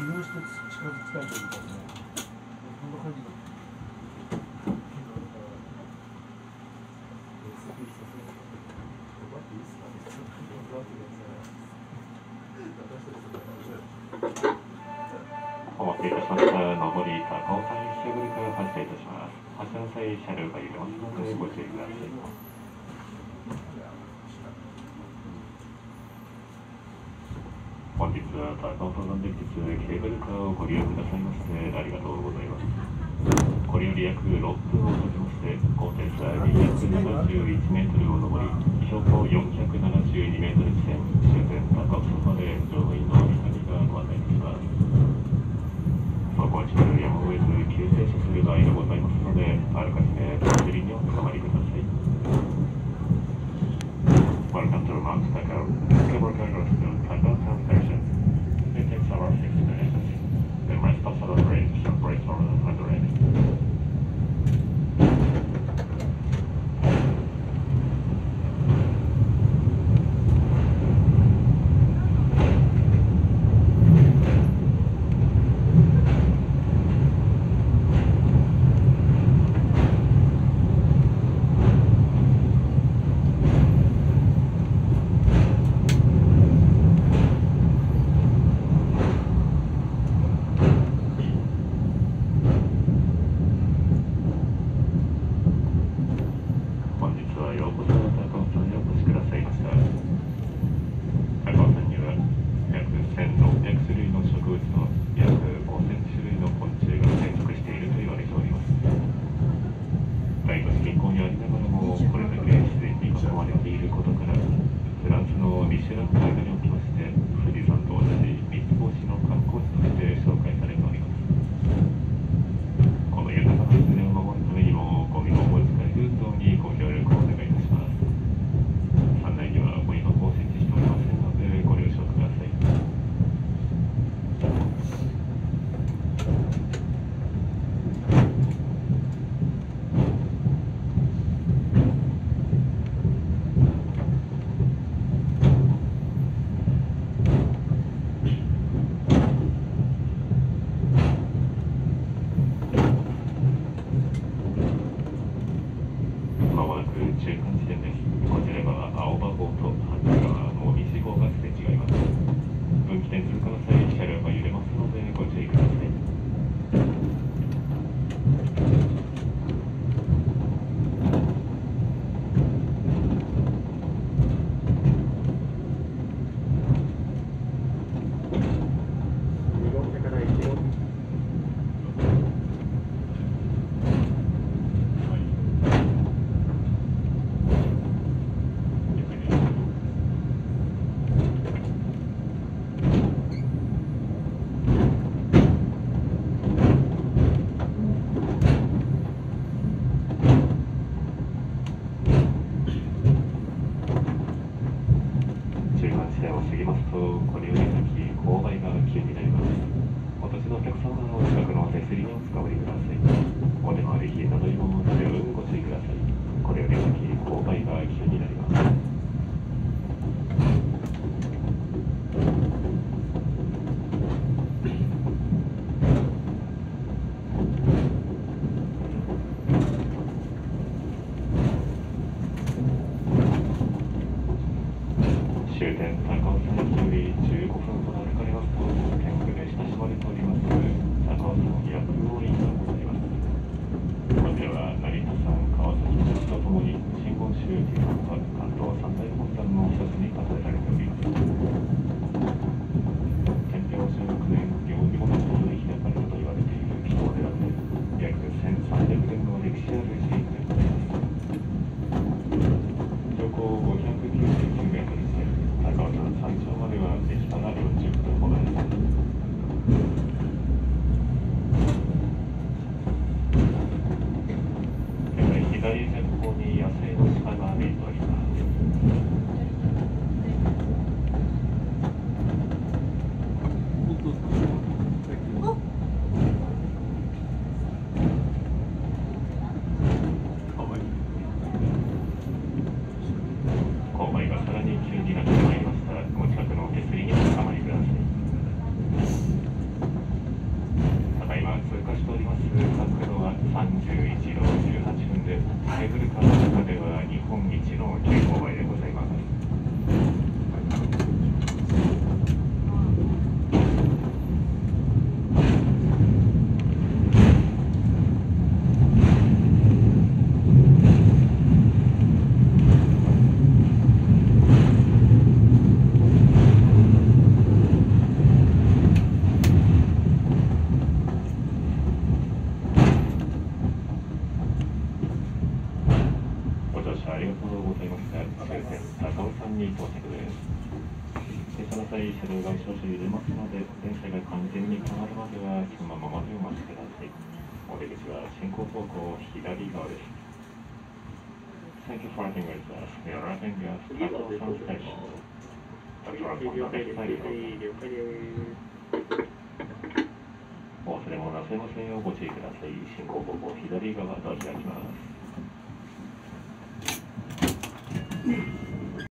利用して近づきたいというかね、そんな感じだ。お待たせいたしました。上り高尾山西口から発車いたします。発車の際、車両が揺れますのでご注意ください。本日は高尾山電鉄ケーブルカーをご利用くださいましてありがとうございます。これより約6分をかけまして、高低差271メートルを上り、標高472メートル地点、終点高尾山まで乗員のしてくとこれより先、購買が急になります。私のお客様の近くの手すりをお使31度18分です。ケーブルカーの中では日本一の急勾配です。りがとうございました。終点高尾山に到着です。停車の際、車両が少々揺れますので、電車が完全に変わるまでは、そのままでお待ちください。お出口は進行方向左側です。Thank you for having with us. We are arriving at 高尾山 station. The track on the left side of お忘れ物なさいませんようご注意ください。進行方向左側ドア開きます。Yeah.